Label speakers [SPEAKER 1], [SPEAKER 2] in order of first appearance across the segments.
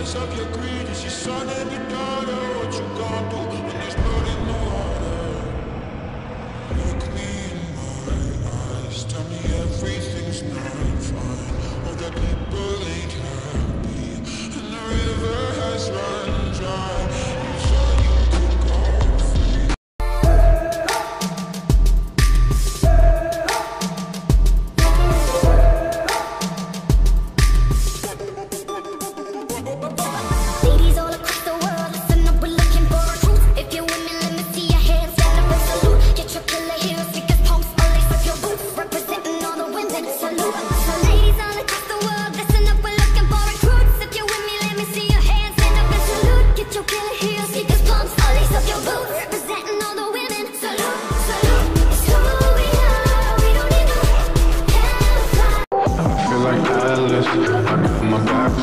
[SPEAKER 1] Price of your greed is your son and your daughter.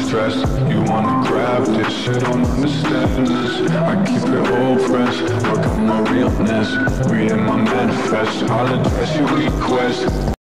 [SPEAKER 2] Stressed. You wanna grab this shit, don't understand this. I keep it all fresh, work on my realness. Reading my manifest, I'll address your request.